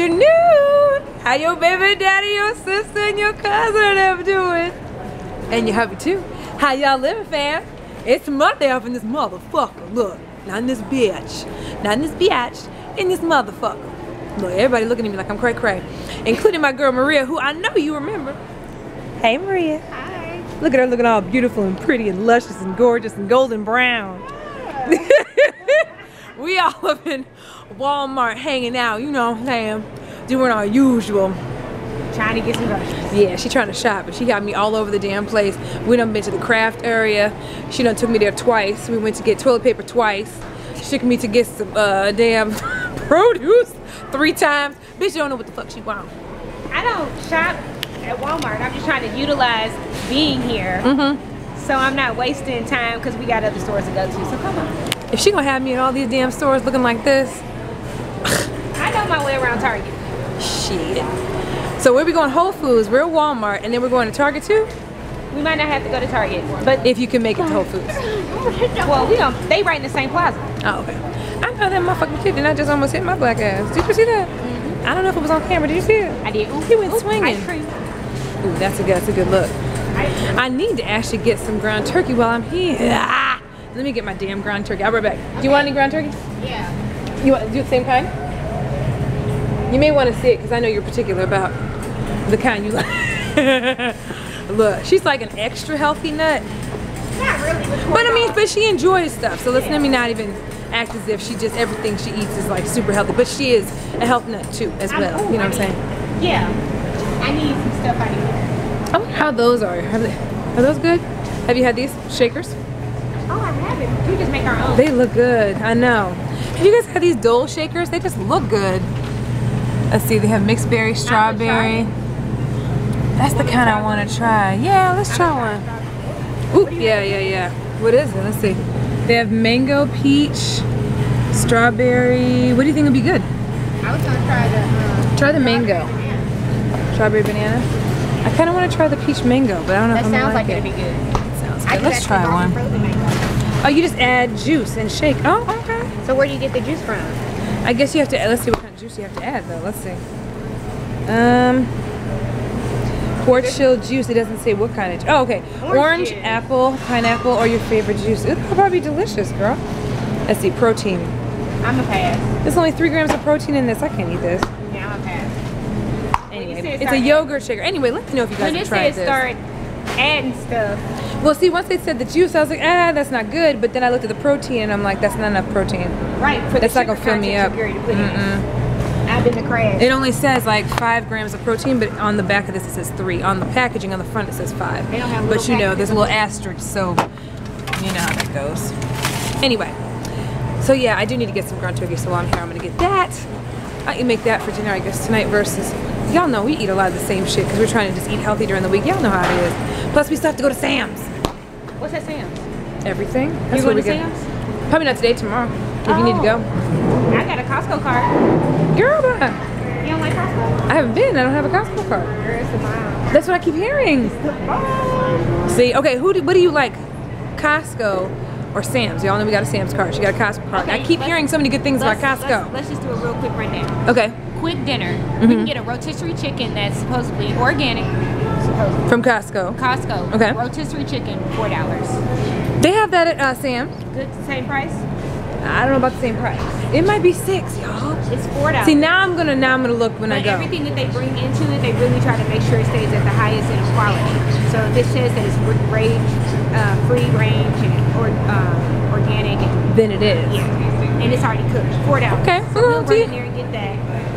afternoon. How your baby daddy, your sister, and your cousin and them doing? And your hubby too. How y'all living, fam? It's Monday up in this motherfucker. Look, not in this bitch. Not in this bitch. In this motherfucker. Look, everybody looking at me like I'm cray cray. Including my girl Maria, who I know you remember. Hey Maria. Hi. Look at her looking all beautiful and pretty and luscious and gorgeous and golden brown. we all up in Walmart hanging out, you know what I'm saying? Doing our usual. Trying to get some groceries. Yeah, she trying to shop, but she got me all over the damn place. We done been to the craft area. She done took me there twice. We went to get toilet paper twice. She took me to get some uh, damn produce three times. Bitch, you don't know what the fuck she want. I don't shop at Walmart. I'm just trying to utilize being here. Mm-hmm. So I'm not wasting time because we got other stores to go to. So come on. If she gonna have me in all these damn stores looking like this, I know my way around Target. shit. So where we going? Whole Foods. We're at Walmart, and then we're going to Target too. We might not have to go to Target, but If you can make it to Whole Foods. well, we don't. They right in the same plaza. Oh, okay. I know that motherfucking kid, and I just almost hit my black ass. Did you see that? Mhm. I don't know if it was on camera. Did you see it? I did. Ooh, He went ooh, swinging. Ooh, that's a that's a good look. I need to actually get some ground turkey while I'm here. Let me get my damn ground turkey. I'll be right back. Do you want any ground turkey? Yeah. You want do the same kind? You may want to see it because I know you're particular about the kind you like. Look, she's like an extra healthy nut. Not really. But, I mean, but she enjoys stuff. So let's let me not even act as if she just everything she eats is like super healthy. But she is a health nut too, as I'm- well. ooh, You know I what I'm saying? Yeah. I need some stuff out of here. I wonder how those are. Are, they, are those good? Have you had these shakers? Oh, I have it. We just make our own. They look good. I know. Have you guys had these Dole shakers? They just look good. Let's see. They have mixed berry, strawberry. That's the kind I want to try. Yeah, let's try one. Ooh, yeah, yeah, yeah. What is it? Let's see. They have mango, peach, strawberry. What do you think would be good? I was gonna try the. Uh, Try the mango. Strawberry banana. I kind of want to try the peach mango, but I don't know that if I'm gonna sounds like like it'd be good. Sounds good. Let's try one. Some frozen mango. Oh, you just add juice and shake. Oh, okay. So where do you get the juice from? I guess you have to. Let's see what kind of juice you have to add, though. Let's see. Um, port chill juice. It doesn't say what kind of. Oh, okay. Orange Orange, apple, pineapple, or your favorite juice. It'll probably be delicious, girl. Let's see. Protein. I'm a pass. There's only three grams of protein in this. I can't eat this. Yeah, I'm a pass. Anyway, it's a yogurt shaker. Anyway, let me know if you guys When have it tried this. start adding stuff, Well, see, once they said the juice, I was like, ah, that's not good. But then I looked at the protein, and I'm like, that's not enough protein. right? For That's the not gonna fill me up. you carry to put in. I've been the crash. It only says like five grams of protein, but on the back of this it says three. On the packaging on the front it says five. They don't have but you know, there's a little asterisk, so you know how that goes. Anyway, so yeah, I do need to get some ground turkey. So while I'm here, I'm gonna get that. I can make that for dinner, I guess, tonight. Versus, y'all know we eat a lot of the same shit because we're trying to just eat healthy during the week. Y'all know how it is. Plus, we still have to go to Sam's. What's that, Sam's? Everything. You what going to get. Sam's? Probably not today, tomorrow. If you need to go, I got a Costco card. girl, bye. You don't like Costco? I haven't been. I don't have a Costco card. Girl, it's the bomb. That's what I keep hearing. The bomb. See, okay, who do, what do you like? Costco or Sam's? Y'all know we got a Sam's card. She got a Costco card. I keep hearing so many good things about Costco. Let's, let's just do a real quick rundown. Okay, Quick dinner. Mm-hmm. We can get a rotisserie chicken that's supposedly organic. Supposedly. from Costco. Costco. Okay. Rotisserie chicken, four dollars. They have that at uh, Sam's. Good, same price. I don't know about the same price. It might be six, y'all. It's four dollars. See, now I'm gonna now I'm gonna look when I But go. everything that they bring into it, they really try to make sure it stays at the highest end of quality. So this says that it's range, uh, free range and or um, organic and Then it is. yeah, and it's already cooked. Four dollars. Okay, so well, we'll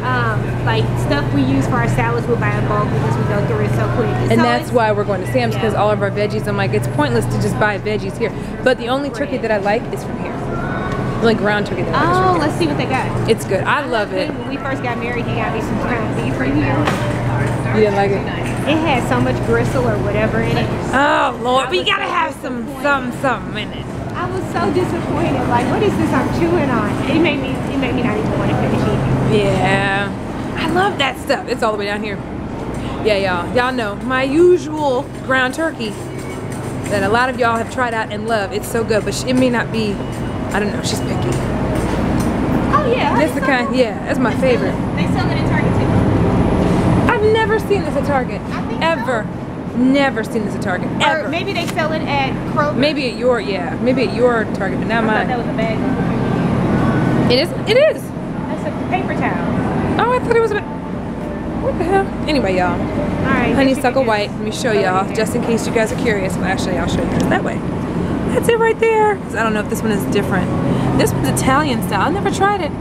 Um, like stuff we use for our salads, we'll buy in bulk because we go through it so quick. And So that's why we're going to Sam's because Yeah. all of our veggies. I'm like, it's pointless to just buy veggies here. But the only turkey that I like is from here. Like ground turkey that I like Oh, let's see what they got. It's good. I love it. When we first got married, he got me some ground beef from here. You didn't like it? It had so much gristle or whatever in it. Oh Lord, we gotta have some something something in it. I was so disappointed. Like, what is this I'm chewing on? It made me. It made me not even want to finish eating. Yeah. I love that stuff. It's all the way down here. Yeah, y'all. Y'all know my usual ground turkey that a lot of y'all have tried out and love. It's so good, but it may not be. I don't know. She's picky. Oh yeah. That's the kind, yeah, that's my favorite. They sell it at Target too. I've never seen this at Target. Think so. Ever. Never seen this at Target. Or Ever. maybe they sell it at Kroger. Maybe at your, yeah, maybe at your Target, but not I thought that mine. was a bag. It is, it is. Paper towel. Oh, I thought it was a bit, what the hell? Anyway, y'all. All right. Honeysuckle white. Let me show y'all, just in case you guys are curious. Well, actually, I'll show you guys that way. That's it right there. 'Cause I don't know if this one is different. This one's Italian style. I never tried it.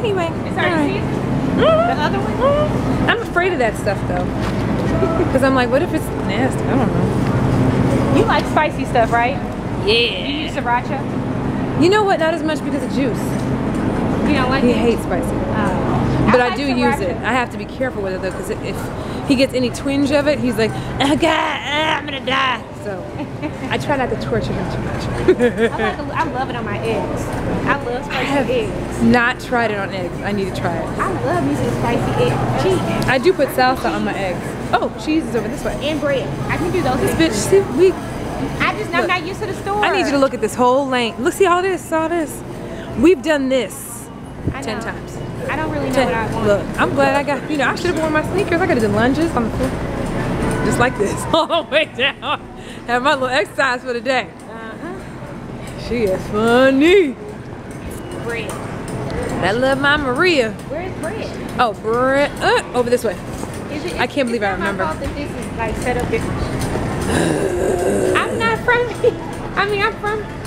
Anyway. It's already right. seasoned. Mhm. The other one. Mhm. I'm afraid of that stuff though. Because I'm like, what if it's nasty? I don't know. You like spicy stuff, right? Yeah. You use sriracha. You know what? Not as much because of juice. Don't like He it? hates spicy. Oh. But I, like do use it. I have to be careful with it though, because if he gets any twinge of it, he's like, oh God, ah, I'm gonna die. So I try not to torture him too much. I, like I love it on my eggs. I love spicy I have eggs. not tried it on eggs. I need to try it. I love using spicy eggs. Cheese I do put salsa on my eggs. Oh, cheese is over this way. and bread. I can do those This bitch, see, we. I just I'm not used to the store. I need you to look at this whole lane. Look, see all this, all this. We've done this I ten times. I don't really know Ten. what I want. Look, I'm glad I got. You know, I should have worn my sneakers. I could have done lunges on the floor, just like this, all the way down. Have my little exercise for the day. Uh-huh. She is funny. Bread. I love my Maria. Where's bread? Oh, Brett, uh, over this way. Is it, I can't believe I remember. My fault that this is like set up different. I'm not from. I mean, I'm from.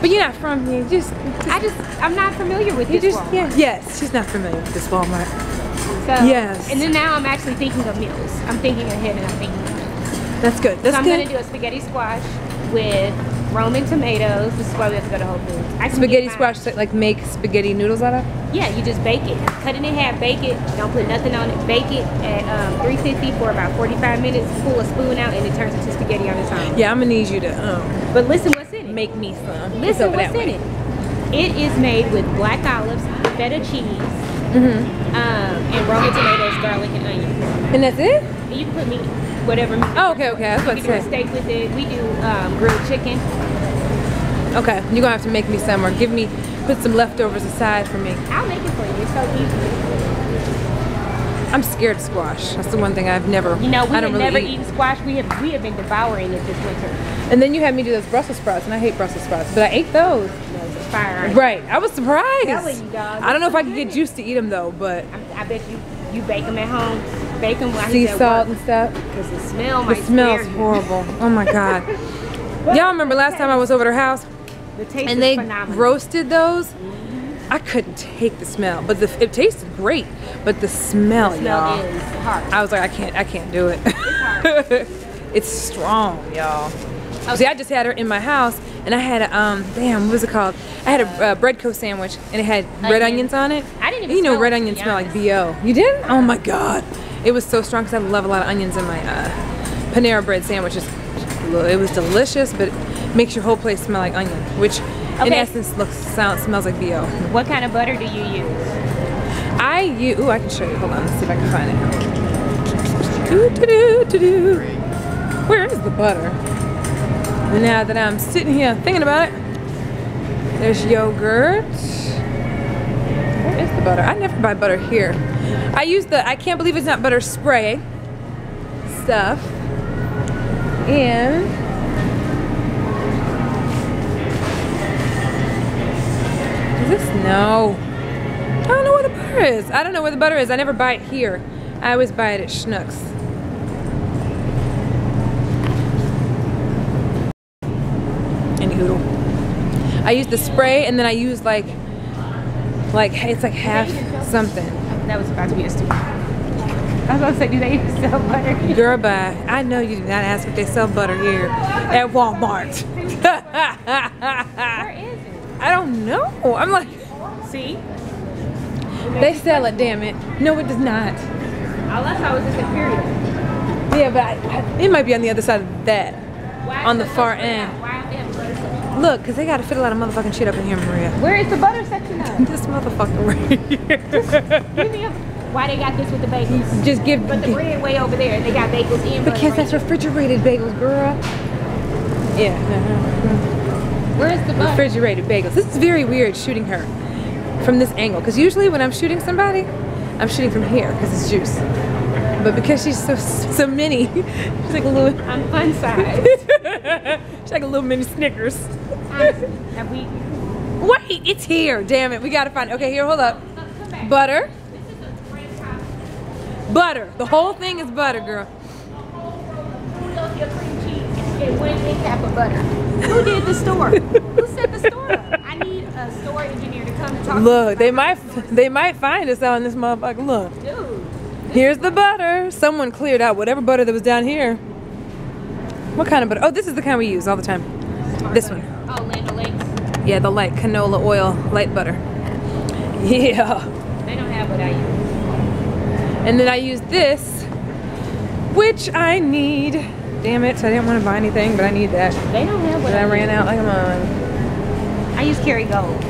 But you're not from here. Just, I just I'm not familiar with you this just, Walmart. yeah. Yes, she's not familiar with this Walmart. So, Yes. And then now I'm actually thinking of meals. I'm thinking ahead and I'm thinking of meals. That's good. That's so I'm good. gonna do a spaghetti squash with Roman tomatoes. This is why we have to go to Whole Foods. I spaghetti squash, like make spaghetti noodles out of. Yeah, you just bake it. Cut it in half, bake it. Don't put nothing on it. Bake it at um, 350 for about 45 minutes. Pull a spoon out and it turns into spaghetti on its own. Yeah, I'm gonna need you to um, But listen what's in it. Make me some. Listen what's in it. It is made with black olives, feta cheese, Mhm. um, and Roman tomatoes, garlic, and onions. And that's it. And you can put meat, whatever meat. Oh, okay, okay. That's You what can to do steak with it. We do um, grilled chicken. Okay, you're gonna have to make me some or give me, put some leftovers aside for me. I'll make it for you. It's so easy. I'm scared of squash. That's the one thing I've never. You know, we I have don't really never eat. eaten squash. We have we have been devouring it this winter. And then you had me do those Brussels sprouts, and I hate Brussels sprouts, but I ate those. Those fire. Right, I was surprised. you. I don't know if I could get juice to eat them though, but I'm, I bet you you bake them at home. Bake them while sea salt and stuff. Because the smell The might smell's scare you. horrible. Oh my god. Y'all remember last time I was over their house The taste and is they phenomenal. roasted those? I couldn't take the smell, but the, it tasted great. But the smell, The smell y'all. is hard. I was like, I can't, I can't do it. hard. it's strong, y'all. See, I just had her in my house, and I had a um, damn, what was it called? I had a uh, breadco sandwich, and it had red onions on it. I didn't even You know, red onions smell like bo. You didn't? Oh my god, it was so strong because I love a lot of onions in my uh, Panera bread sandwiches. It was delicious, but it makes your whole place smell like onion, which in Okay. essence looks sounds smells like bo. What kind of butter do you use? I use. Ooh, I can show you. Hold on, let's see if I can find it. Doo, doo, doo, doo, doo. Where is the butter? Now that I'm sitting here thinking about it, there's yogurt. Where is the butter? I never buy butter here. I use the. I can't believe it's not butter spray stuff. And this no? I don't know where the butter is. I don't know where the butter is. I never buy it here. I always buy it at Schnucks. Hoodle. I use the spray and then I use like, like it's like half something. That was about to be a stupid. I was about to say, do they even sell butter? here? Girl, bye. I know you did not ask if they sell butter here at Walmart. Where is? I don't know. I'm like, See? they sell it, damn it. No, it does not. All I was this Imperial. Yeah, but I, I- it might be on the other side of that. Why On the far end. out? They have butter section? Look, because they got to fit a lot of motherfucking shit up in here, Maria. Where is the butter section at? This motherfucker right here. Give me a, why they got this with the bagels? Just give. But the bread way over there, they got bagels in because that's refrigerated bagels, girl. Yeah. Where's the butter? refrigerated bagels. This is very weird shooting her from this angle. Because usually when I'm shooting somebody, I'm shooting from here because it's juice. But because she's so so mini, she's like a little. I'm fun size. she's like a little mini Snickers. Um, have we? Wait, it's here. Damn it, we gotta find. It. Okay, here, hold up. Butter. Butter. The whole thing is butter, girl. Philadelphia cream cheese and one big cap of butter. Who did the store? Who set the store up? I need a store engineer to come and talk. Look, to they might they might find us out in this motherfucker. Look, Dude. here's the butter. Someone cleared out whatever butter that was down here. What kind of butter? Oh, this is the kind we use all the time. This one. Oh, Land O'Lakes. Yeah, the light canola oil light butter. Yeah. They don't have what I use. And then I use this, which I need. Damn it, so I didn't want to buy anything, but I need that. They don't have what I I, ran out like a mine. I use Kerrygold.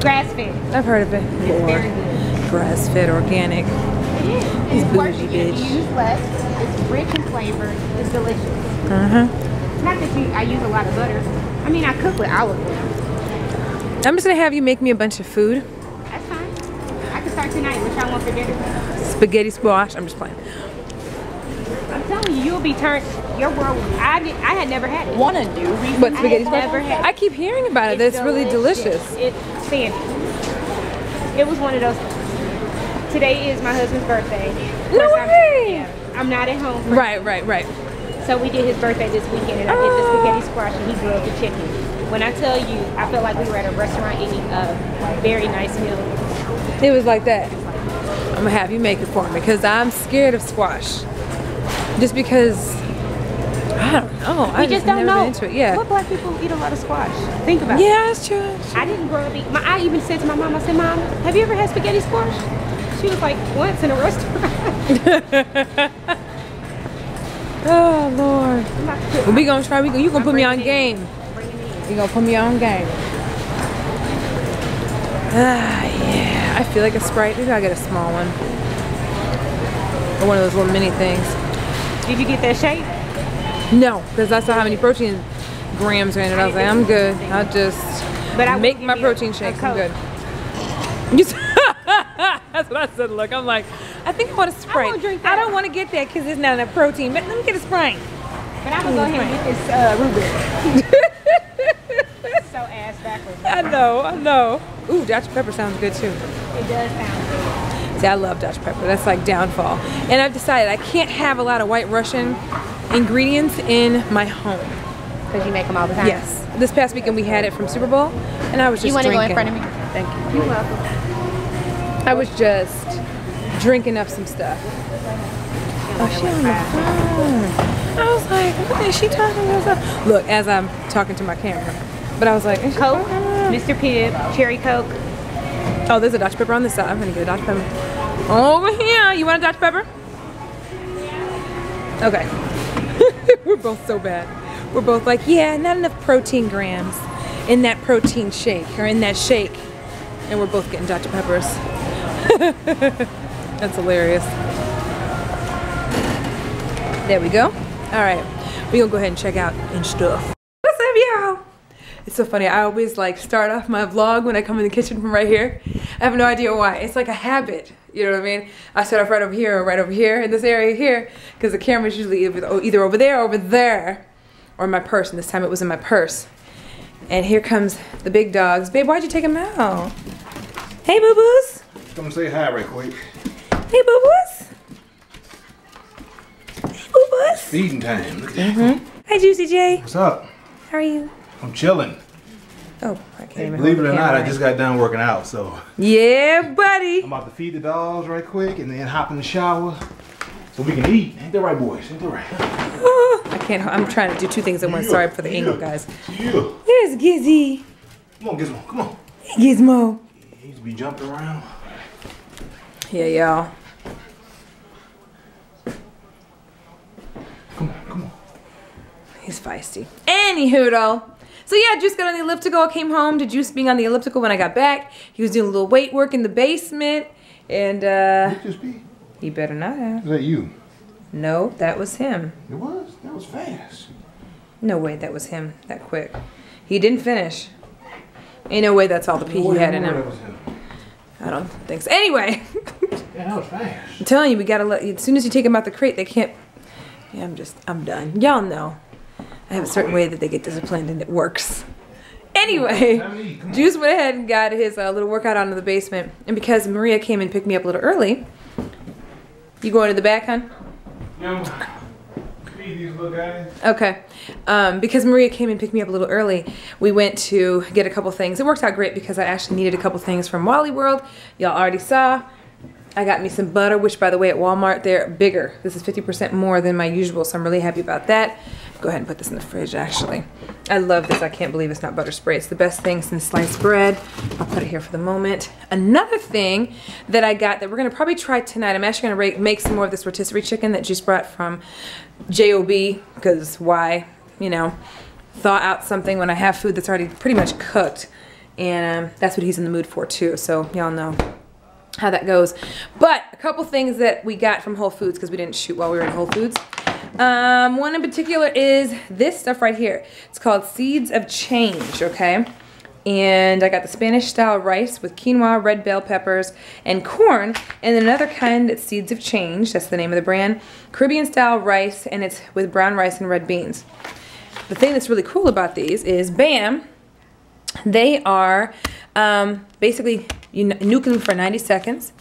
Grass fed. I've heard of it. It's very good. Grass fed organic. It is. It's worth bougie, bitch. You use less. It's rich in flavor. It's delicious. Uh huh. Not that you, I use a lot of butter. I mean, I cook with olive oil. I'm just gonna have you make me a bunch of food. That's fine. I can start tonight. Which I want for dinner. Spaghetti squash. I'm just playing. I'm telling you, you'll be turned. Your world. I did, I had never had it. Wanna do? What spaghetti I squash? I keep hearing about it. That's really delicious. It's sandy. It was one of those. Today is my husband's birthday. No way! yeah, I'm not at home. Right, right, right. So we did his birthday this weekend, and I did the Oh. spaghetti squash, and he grilled the chicken. When I tell you, I felt like we were at a restaurant eating a very nice meal. It was like that. I'm gonna have you make it for me because I'm scared of squash. Just because I don't know. I We just don't know. Into it. Yeah. What black people eat a lot of squash? Think about it. Yeah, it's true. I didn't grow up eating. My, I even said to my mom, I said, Mom, have you ever had spaghetti squash? She was like, once in a restaurant. Oh Lord. Well, we gonna try. We gonna, you gonna I'm put me on game. Bring it in. You gonna put me on game. Ah, yeah. I feel like a Sprite. Maybe I'll get a small one. Or one of those little mini things. Did you get that shake? No, because I saw how many protein grams are in it. I was like, I'm good. I'll just But I make my protein shakes. I'm good. That's what I said. Look, I'm like, I think I want a Sprite. won't drink I don't want to get that because it's not enough protein. But let me get a Sprite. But I'm gonna go ahead and get this uh, so ass backwards. I know, I know. Ooh, Dr. Pepper sounds good too. It does sound See, I love Dr. Pepper. That's like downfall. And I've decided I can't have a lot of white Russian ingredients in my home. Because you make them all the time. Yes. This past weekend we had it from Super Bowl, and I was just You want to go in front of me? Thank you. You're welcome. I was just drinking up some stuff. Oh, she on the phone. I was like, what is she talking about? Look, as I'm talking to my camera. But I was like, Coke. Mr. Pibb, Cherry Coke. Oh, there's a Dr. Pepper on this side. I'm gonna get a Dr. Pepper. Over here. You want a Dr. Pepper? Okay. We're both so bad. We're both like, yeah, not enough protein grams in that protein shake or in that shake. And we're both getting Dr. Peppers. That's hilarious. There we go. All right. We're gonna go ahead and check out and stuff. What's up, y'all? It's so funny. I always like start off my vlog when I come in the kitchen from right here. I have no idea why. It's like a habit. You know what I mean? I start off right over here or right over here in this area here because the camera's usually either either over there or over there or my purse. And this time it was in my purse. And here comes the big dogs. Babe, why'd you take them out? Hey, boo boos. Come say hi right quick. Hey, boo boos. Hey, boo boos. Feeding time. Look at that. Mm-hmm. Hi, Juicy J. What's up? How are you? I'm chilling. Oh, I can't even. Believe it or not, camera I just got done working out, so Yeah, buddy. I'm about to feed the dogs right quick and then hop in the shower so we can eat. Ain't that right, boys? Ain't that right? I can't. I'm trying to do two things at once. Sorry for the angle, guys. Yeah. There's Gizzy. Come on, Gizmo. Come on. Gizmo. He needs to be jumping around. Yeah, y'all. Come on, come on. He's feisty. Anywho, though. So yeah, Juice got on the elliptical. I came home to Juice being on the elliptical when I got back. He was doing a little weight work in the basement, and uh, this be. he better not have. Is that you? No, that was him. It was? That was fast. No way, that was him. That quick. He didn't finish. Ain't no way that's all the pee he had in him. I don't think so. Anyway, Yeah, that was fast. I'm telling you, we gotta let. As soon as you take them out the crate, they can't. Yeah, I'm just. I'm done. Y'all know. I have a certain way that they get disciplined, and it works. Anyway, Time to eat. Come on. Juice went ahead and got his uh, little workout on in the basement, and because Maria came and picked me up a little early, you going to the back, hon? Yo, feed these little guys. Okay. Um, because Maria came and picked me up a little early, we went to get a couple things. It worked out great because I actually needed a couple things from Wally World. Y'all already saw. I got me some butter, which by the way at Walmart they're bigger. This is 50% more than my usual, so I'm really happy about that. Go ahead and put this in the fridge actually. I love this. I can't believe it's not butter spray. It's the best thing since sliced bread. I'll put it here for the moment. Another thing that I got that we're gonna probably try tonight, I'm actually gonna make some more of this rotisserie chicken that Juice brought from JOB, because why? You know, thaw out something when I have food that's already pretty much cooked. And um, that's what he's in the mood for too, so y'all know how that goes. But a couple things that we got from Whole Foods because we didn't shoot while we were in Whole Foods. Um, one in particular is this stuff right here. It's called Seeds of Change, okay? And I got the Spanish style rice with quinoa, red bell peppers, and corn. And another kind that's Seeds of Change, that's the name of the brand. Caribbean style rice, and it's with brown rice and red beans. The thing that's really cool about these is, bam, they are um, basically you nuke them for 90 seconds,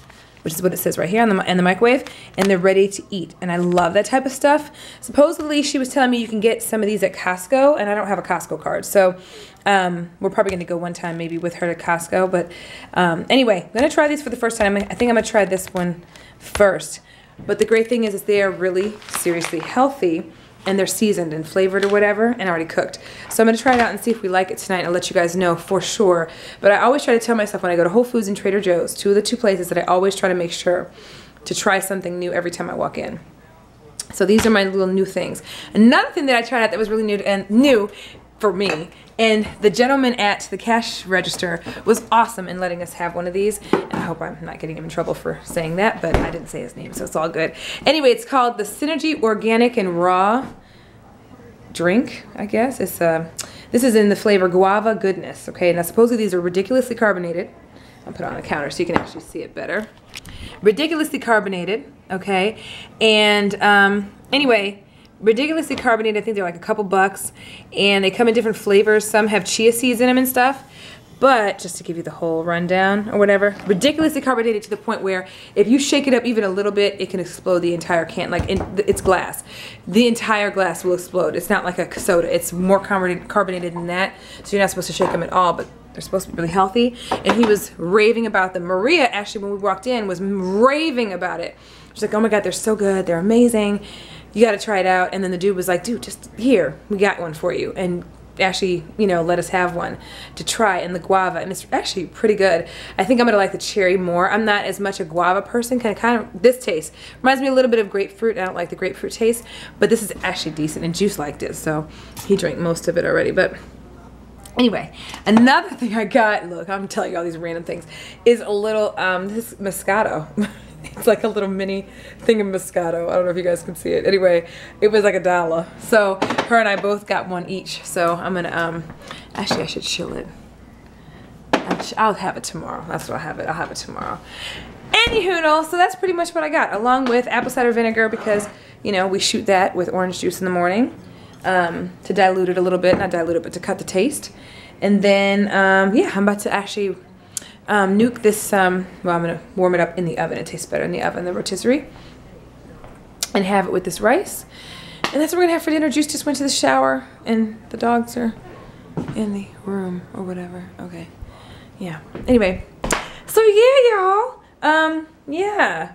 which is what it says right here on the, in the microwave, and they're ready to eat. And I love that type of stuff. Supposedly, she was telling me you can get some of these at Costco, and I don't have a Costco card. So um, we're probably going to go one time maybe with her to Costco. But um, anyway, I'm going to try these for the first time. I think I'm going to try this one first. But the great thing is, is they are really seriously healthy and they're seasoned and flavored or whatever and already cooked. So I'm gonna try it out and see if we like it tonight. I'll let you guys know for sure. But I always try to tell myself when I go to Whole Foods and Trader Joe's, two of the two places that I always try to make sure to try something new every time I walk in. So these are my little new things. Another thing that I tried out that was really new and new for me, and the gentleman at the cash register was awesome in letting us have one of these. And I hope I'm not getting him in trouble for saying that, but I didn't say his name, so it's all good. Anyway, it's called the Synergy Organic and Raw drink, I guess. It's uh, this is in the flavor guava goodness. Okay, now supposedly these are ridiculously carbonated. I'll put it on the counter so you can actually see it better. Ridiculously carbonated. Okay, and um, anyway, ridiculously carbonated. I think they're like a couple bucks, and they come in different flavors. Some have chia seeds in them and stuff. But just to give you the whole rundown or whatever, ridiculously carbonated to the point where if you shake it up even a little bit, it can explode the entire can. Like in, it's glass, the entire glass will explode. It's not like a soda. It's more carbonated, carbonated than that. So you're not supposed to shake them at all. But they're supposed to be really healthy. And he was raving about them. Maria actually, when we walked in, was raving about it. She's like, "Oh my god, they're so good. They're amazing. You got to try it out." And then the dude was like, "Dude, just here, we got one for you." And actually, you know, let us have one to try and the guava and it's actually pretty good. I think I'm gonna like the cherry more. I'm not as much a guava person, kind of kind of this taste reminds me a little bit of grapefruit. I don't like the grapefruit taste, but this is actually decent and Juice liked it, so he drank most of it already, but Anyway, another thing I got, look, I'm telling you all these random things, is a little, um, this Moscato. it's like a little mini thing of Moscato. I don't know if you guys can see it. Anyway, it was like a dollar. So her and I both got one each. So I'm gonna, um, actually I should chill it. I'll have it tomorrow. That's what I'll have it. I'll have it tomorrow. Anywho, so that's pretty much what I got, along with apple cider vinegar because, you know, we shoot that with orange juice in the morning um, to dilute it a little bit. Not dilute it, but to cut the taste. And then, um, yeah, I'm about to actually um, nuke this. Um, well, I'm going to warm it up in the oven. It tastes better in the oven, the rotisserie. And have it with this rice. And that's what we're going to have for dinner. Juice just went to the shower, and the dogs are in the room or whatever. Okay. Yeah. Anyway, so yeah, y'all. Um, yeah.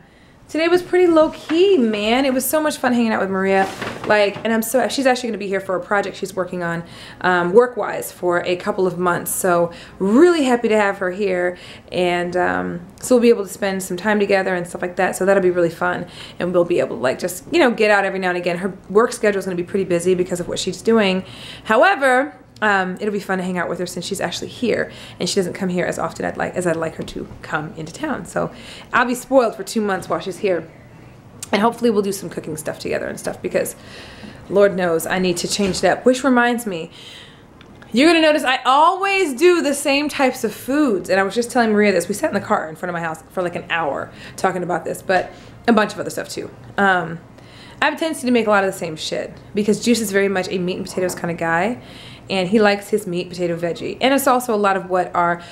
Today was pretty low key, man. It was so much fun hanging out with Maria. Like, and I'm so, she's actually gonna be here for a project she's working on, um, work-wise for a couple of months. So really happy to have her here. And um, so we'll be able to spend some time together and stuff like that. So that'll be really fun. And we'll be able to like just, you know, get out every now and again. Her work schedule is gonna be pretty busy because of what she's doing. However, um, it'll be fun to hang out with her since she's actually here and she doesn't come here as often I'd like as I'd like her to come into town. So I'll be spoiled for two months while she's here. And hopefully we'll do some cooking stuff together and stuff because Lord knows I need to change it up. Which reminds me, you're gonna notice I always do the same types of foods. And I was just telling Maria this. We sat in the car in front of my house for like an hour talking about this, but a bunch of other stuff too. Um, I have a tendency to make a lot of the same shit because Juice is very much a meat and potatoes kind of guy, and he likes his meat, potato, veggie. And it's also a lot of what our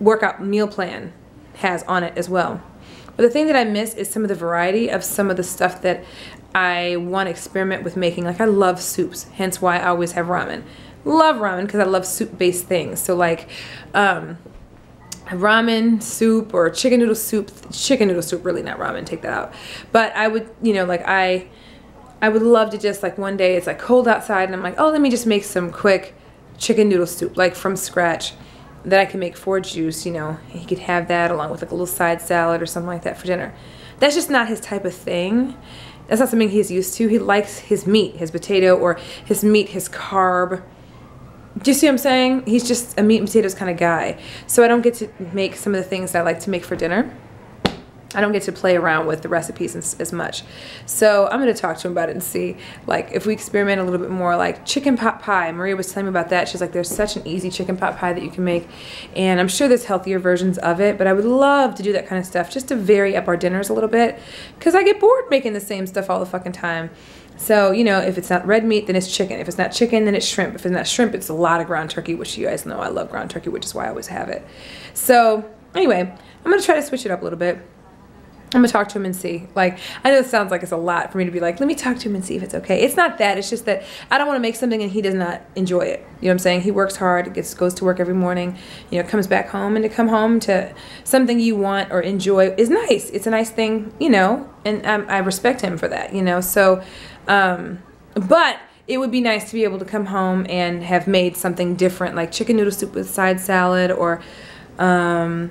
workout meal plan has on it as well. But the thing that I miss is some of the variety of some of the stuff that I want to experiment with making. Like I love soups, hence why I always have ramen love ramen because I love soup based things. So like um, ramen soup or chicken noodle soup, chicken noodle soup, really not ramen, take that out. But I would, you know, like I, I would love to just like one day it's like cold outside and I'm like, oh, let me just make some quick chicken noodle soup, like from scratch that I can make for juice, you know, he could have that along with like a little side salad or something like that for dinner. That's just not his type of thing. That's not something he's used to. He likes his meat, his potato, or his meat, his carb, do you see what I'm saying? He's just a meat and potatoes kind of guy. So I don't get to make some of the things that I like to make for dinner. I don't get to play around with the recipes as, as much. So I'm going to talk to him about it and see, like, if we experiment a little bit more, like chicken pot pie. Maria was telling me about that. She's like, there's such an easy chicken pot pie that you can make. And I'm sure there's healthier versions of it, but I would love to do that kind of stuff just to vary up our dinners a little bit because I get bored making the same stuff all the fucking time. So, you know, if it's not red meat, then it's chicken. If it's not chicken, then it's shrimp. If it's not shrimp, it's a lot of ground turkey, which you guys know I love ground turkey, which is why I always have it. So, anyway, I'm going to try to switch it up a little bit. I'm gonna talk to him and see. Like, I know it sounds like it's a lot for me to be like, let me talk to him and see if it's okay. It's not that. It's just that I don't want to make something and he does not enjoy it. You know what I'm saying? He works hard, gets goes to work every morning, you know, comes back home, and to come home to something you want or enjoy is nice. It's a nice thing, you know, and I respect him for that, you know. So, um, but it would be nice to be able to come home and have made something different, like chicken noodle soup with side salad or. Um,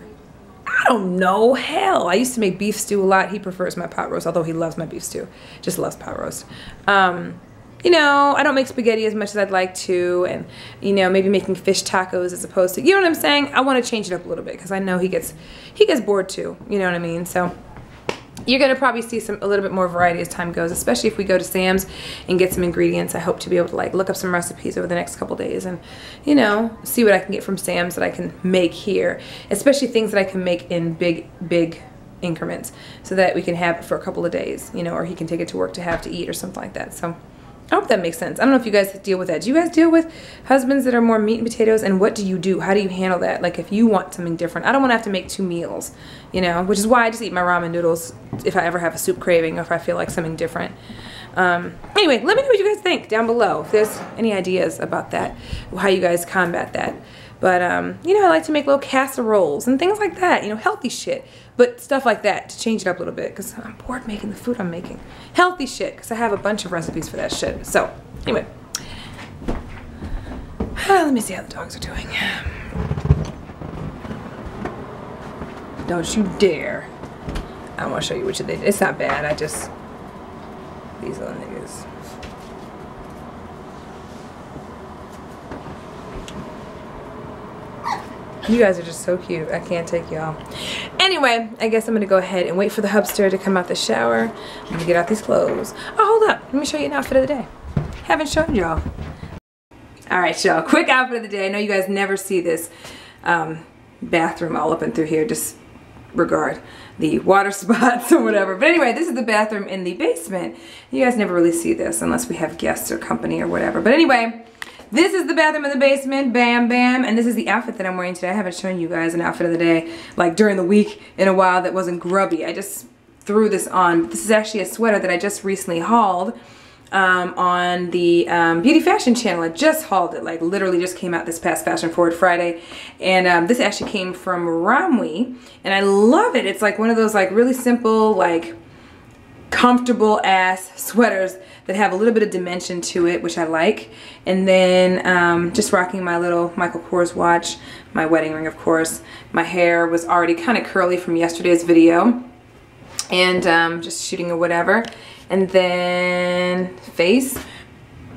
I don't know. Hell, I used to make beef stew a lot. He prefers my pot roast, although he loves my beef stew. Just loves pot roast. Um, you know, I don't make spaghetti as much as I'd like to, and you know, maybe making fish tacos as opposed to, you know what I'm saying? I want to change it up a little bit because I know he gets he gets bored too. You know what I mean? So you're gonna probably see some a little bit more variety as time goes, especially if we go to Sam's and get some ingredients. I hope to be able to like look up some recipes over the next couple days and you know see what I can get from Sam's that I can make here, especially things that I can make in big big increments so that we can have it for a couple of days, you know, or he can take it to work to have to eat or something like that. So I hope that makes sense. I don't know if you guys deal with that. Do you guys deal with husbands that are more meat and potatoes? And what do you do? How do you handle that? Like if you want something different. I don't want to have to make two meals, you know, which is why I just eat my ramen noodles if I ever have a soup craving or if I feel like something different. Um, anyway, let me know what you guys think down below. If there's any ideas about that, how you guys combat that. But, um, you know, I like to make little casseroles and things like that, you know, healthy shit. But stuff like that to change it up a little bit because I'm bored making the food I'm making. Healthy shit because I have a bunch of recipes for that shit. So, anyway. let me see how the dogs are doing. Don't you dare. I want to show you what you did. It's not bad. I just... These little niggas. You guys are just so cute. I can't take y'all. Anyway, I guess I'm gonna go ahead and wait for the hubster to come out the shower. I'm gonna get out these clothes. Oh, hold up. Let me show you an outfit of the day. Haven't shown y'all. All right, y'all. Quick outfit of the day. I know you guys never see this um, bathroom all up and through here. Just regard the water spots or whatever. But anyway, this is the bathroom in the basement. You guys never really see this unless we have guests or company or whatever. But anyway, this is the bathroom in the basement, bam, bam, and this is the outfit that I'm wearing today. I haven't shown you guys an outfit of the day, like during the week in a while that wasn't grubby. I just threw this on. This is actually a sweater that I just recently hauled um, on the um, Beauty Fashion channel. I just hauled it, like literally just came out this past Fashion Forward Friday. And um, this actually came from Romwe, and I love it. It's like one of those like really simple, like comfortable ass sweaters that have a little bit of dimension to it, which I like. And then um, just rocking my little Michael Kors watch, my wedding ring, of course. My hair was already kind of curly from yesterday's video. And um, just shooting or whatever. And then face.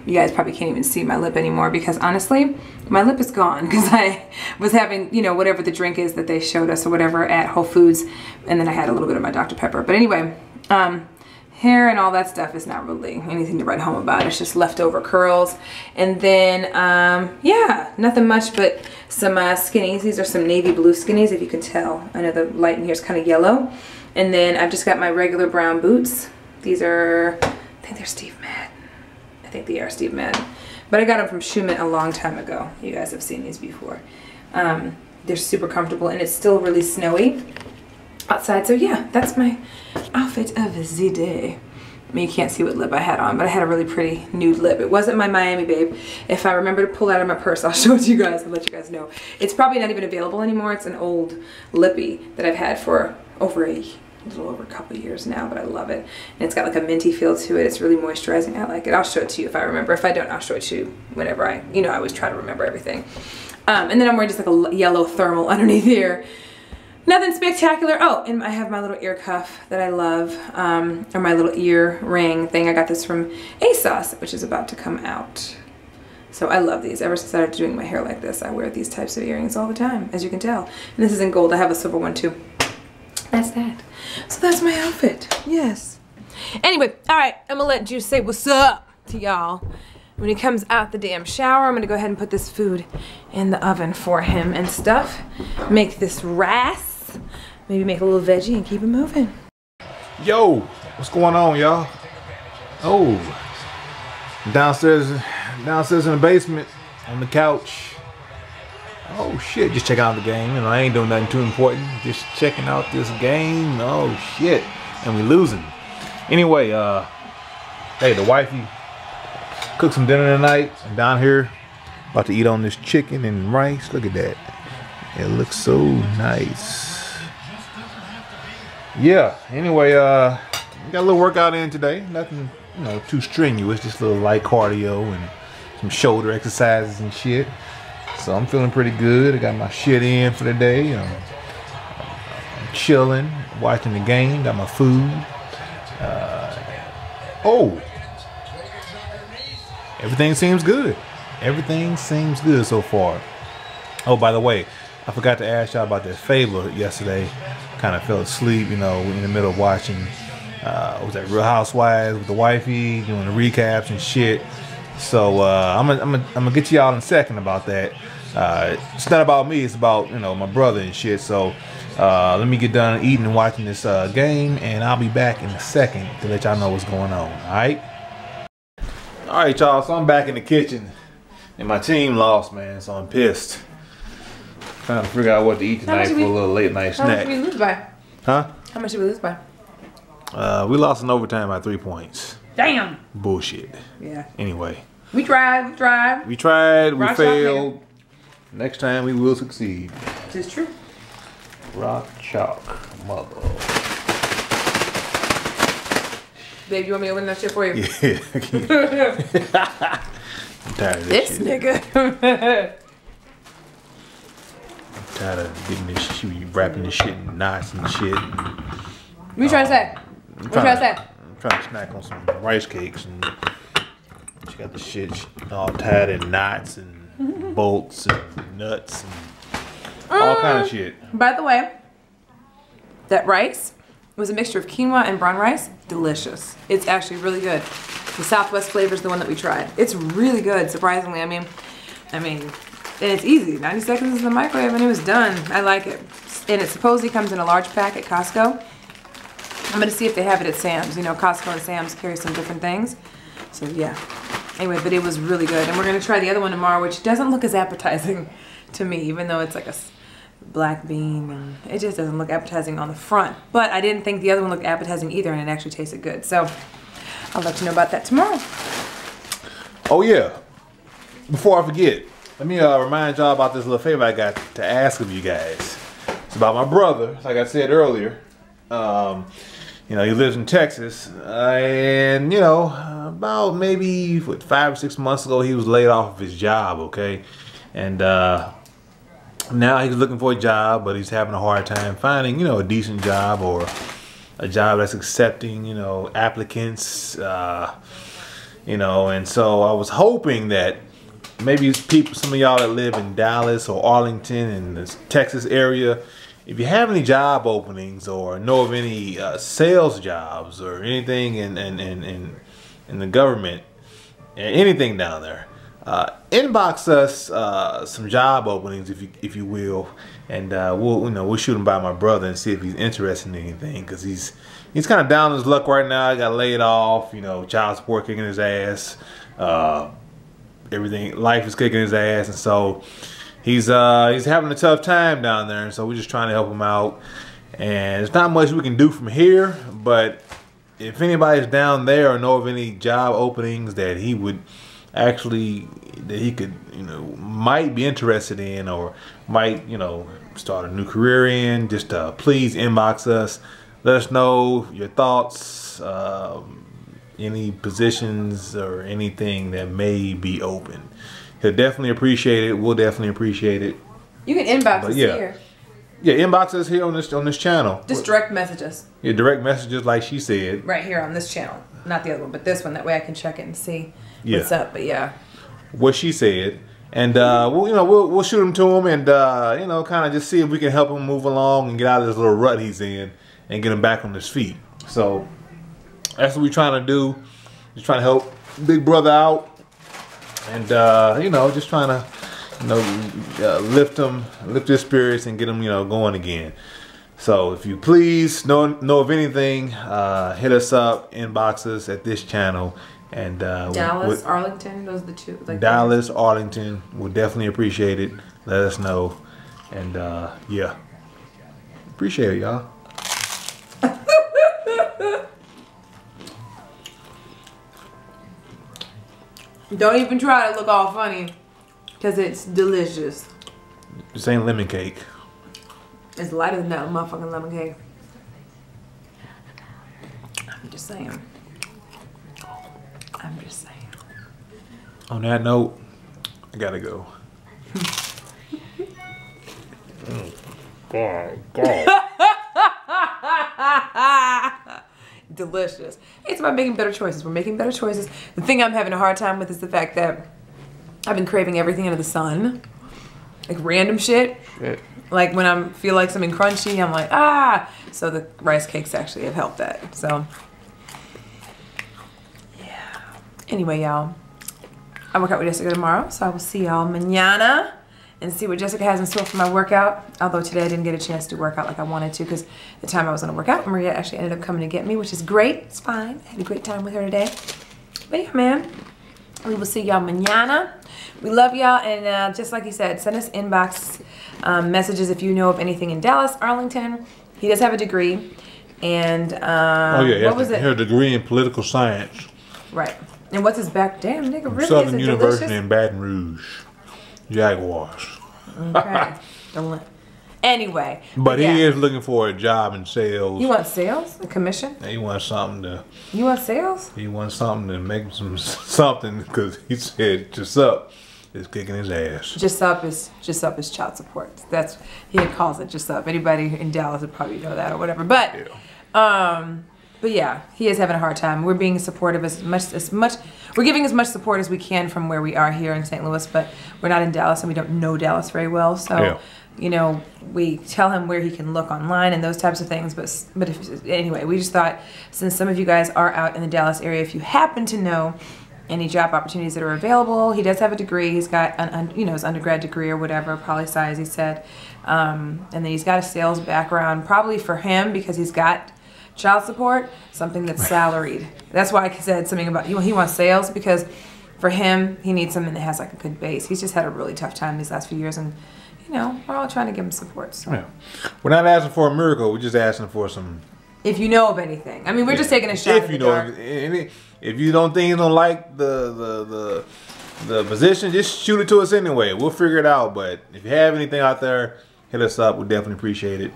You guys probably can't even see my lip anymore because honestly, my lip is gone because I was having, you know, whatever the drink is that they showed us or whatever at Whole Foods. And then I had a little bit of my Dr. Pepper. But anyway, um, hair and all that stuff is not really anything to write home about. It's just leftover curls. And then, um, yeah, nothing much but some uh, skinnies. These are some navy blue skinnies, if you can tell. I know the light in here is kind of yellow. And then I've just got my regular brown boots. These are, I think they're Steve Madden. I think they are Steve Madden. But I got them from Schumann a long time ago. You guys have seen these before. Um, they're super comfortable and it's still really snowy outside. So yeah, that's my outfit of the day. I mean, you can't see what lip I had on, but I had a really pretty nude lip. It wasn't my Miami Babe. If I remember to pull that out of my purse, I'll show it to you guys and let you guys know. It's probably not even available anymore. It's an old lippy that I've had for over a little over a couple years now, but I love it. And it's got like a minty feel to it. It's really moisturizing. I like it. I'll show it to you if I remember. If I don't, I'll show it to you whenever I, you know, I always try to remember everything. Um, and then I'm wearing just like a yellow thermal underneath here. Nothing spectacular. Oh, and I have my little ear cuff that I love, um, or my little ear ring thing. I got this from ASOS, which is about to come out. So I love these. Ever since I started doing my hair like this, I wear these types of earrings all the time, as you can tell. And this is in gold. I have a silver one too. That's that. So that's my outfit. Yes. Anyway, all right. I'm gonna let Juice say what's up to y'all. When he comes out the damn shower, I'm gonna go ahead and put this food in the oven for him and stuff. Make this rice maybe make a little veggie and keep it moving. Yo, what's going on, y'all? Oh, downstairs, downstairs in the basement, on the couch. Oh shit, just check out the game. You know, I ain't doing nothing too important. Just checking out this game. Oh shit, and we losing. Anyway, uh, hey, the wifey cooked some dinner tonight. I'm down here about to eat on this chicken and rice. Look at that. It looks so nice yeah anyway uh got a little workout in today. Nothing you know too strenuous just a little light cardio and some shoulder exercises and shit. So i'm feeling pretty good. I got my shit in for the day. I'm, I'm chilling watching the game got my food. Uh, oh everything seems good. Everything seems good so far. Oh by the way i forgot to ask y'all about that favor yesterday kind of fell asleep, you know, in the middle of watching, uh, was that Real Housewives with the wifey, doing the recaps and shit. So uh, I'm gonna I'm gonna I'm get y'all in a second about that. Uh, it's not about me. It's about you know my brother and shit. So uh, let me get done eating and watching this uh, game, and I'll be back in a second to let y'all know what's going on. All right. All right, y'all. So I'm back in the kitchen, and my team lost, man. So I'm pissed. Trying to figure out what to eat tonight for a little late night snack. How much did we lose by? Huh? How much did we lose by? Uh, we lost in overtime by three points. Damn. Bullshit. Yeah. Anyway. We tried. We tried. We tried. We failed. Next time we will succeed. This is true. Rock chalk, mother. Babe, you want me to open that shit for you? Yeah. I'm tired of this, this nigga. tired of getting this shit, wrapping this shit in knots and shit. What you trying to say? What you trying to say? I'm trying to snack on some rice cakes and she got the shit all tied in knots and bolts and nuts and all um, kind of shit. By the way, that rice was a mixture of quinoa and brown rice. Delicious. It's actually really good. The Southwest flavor is the one that we tried. It's really good, surprisingly. I mean, I mean, and it's easy. 90 seconds in the microwave and it was done. I like it. And it supposedly comes in a large pack at Costco. I'm gonna see if they have it at Sam's. You know, Costco and Sam's carry some different things. So yeah. Anyway, but it was really good. And we're gonna try the other one tomorrow, which doesn't look as appetizing to me, even though it's like a black bean and it just doesn't look appetizing on the front. But I didn't think the other one looked appetizing either and it actually tasted good. So I'll let you know about that tomorrow. Oh yeah. Before I forget, let me uh, remind y'all about this little favor I got to ask of you guys. It's about my brother, like I said earlier. Um, you know, he lives in Texas, uh, and you know, about maybe what, five or six months ago, he was laid off of his job. Okay, and uh, now he's looking for a job, but he's having a hard time finding, you know, a decent job or a job that's accepting, you know, applicants. Uh, you know, and so I was hoping that maybe people, some of y'all that live in Dallas or Arlington in the Texas area, if you have any job openings or know of any uh, sales jobs or anything in in, in, in, in the government, anything down there, uh, inbox us uh, some job openings if you if you will, and uh, we'll you know we'll shoot them by my brother and see if he's interested in anything because he's he's kind of down his luck right now. He got laid off, you know, child support kicking his ass, uh, everything life is kicking his ass, and so he's uh he's having a tough time down there, and so we're just trying to help him out. And there's not much we can do from here, but if anybody's down there or know of any job openings that he would actually that he could you know might be interested in or might you know start a new career in, just uh, please inbox us. Let us know your thoughts, um, any positions or anything that may be open he'll definitely appreciate it. We'll definitely appreciate it. You can inbox But us yeah. here. Yeah, inbox us here on this on this channel. Just direct message us Yeah, direct messages like she said. right here on this channel. Not the other one, but this one. That way I can check it and see Yeah. what's up. But yeah. What she said. And uh, we'll you know we'll we'll shoot him to him and uh, you know kind of just see if we can help him move along and get out of this little rut he's in and get him back on his feet. So that's what we're trying to do. Just trying to help Big Brother out and uh, you know just trying to you know uh, lift him, lift his spirits and get him you know going again. So if you please know know of anything, uh, hit us up, inbox us at this channel, and uh, Dallas, Arlington, those are the two. Like Dallas, Arlington, we'll definitely appreciate it. Let us know, and uh, yeah, appreciate it, y'all. Don't even try to look all funny, because it's delicious. This ain't lemon cake. It's lighter than that motherfucking lemon cake. I'm just saying. I'm just saying. On that note, I gotta go. Oh, Delicious. It's about making better choices. We're making better choices. The thing I'm having a hard time with is the fact that I've been craving everything under the sun. Like random shit. Like when I feel like something crunchy, I'm like, ah. So the rice cakes actually have helped that. So, yeah. Anyway, y'all, I work out with Jessica tomorrow, so I will see y'all mañana and see what Jessica has in store for my workout. Although today I didn't get a chance to work out like I wanted to because the time I was going to work out, Maria actually ended up coming to get me, which is great. It's fine. I had a great time with her today. But yeah, man, we will see y'all mañana. We love y'all, and uh, just like he said, send us inbox um, messages if you know of anything in Dallas, Arlington. He does have a degree, and um, Oh yeah, what was it? Her degree in political science, Right. And what's his back? Damn, nigga, really? Southern University delicious? in Baton Rouge, Jaguars. Okay. Anyway. But yeah. he is looking for a job in sales. You want sales? A commission? he wants something to. You want sales? He wants something to make some something because he said just up is kicking his ass. Just up is just up is child support. That's he calls it just up. Anybody in Dallas would probably know that or whatever. But um but yeah, he is having a hard time. We're being supportive as much as much we're giving as much support as we can from where we are here in St. Louis, but we're not in Dallas and we don't know Dallas very well. So Yeah. you know, we tell him where he can look online and those types of things. But but if, anyway, we just thought since some of you guys are out in the Dallas area, if you happen to know any job opportunities that are available, he does have a degree. He's got an un, you know his undergrad degree or whatever, poli sci, as he said, um, and then he's got a sales background. Probably for him because he's got child support, something that's salaried. That's why I said something about he wants sales because for him he needs something that has like a good base. He's just had a really tough time these last few years and you know, we're all trying to give him support. So Yeah. We're not asking for a miracle. We're just asking for some. if you know of anything, I mean, we're just taking a shot. If you know, any, if you don't think you don't like the the the the position, just shoot it to us anyway. We'll figure it out. But if you have anything out there, hit us up. We definitely appreciate it.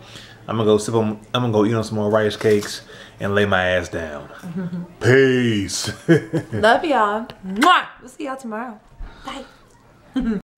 I'm gonna go sip on. I'm gonna go eat on some more rice cakes and lay my ass down. Peace. Love y'all. We'll see y'all tomorrow. Bye.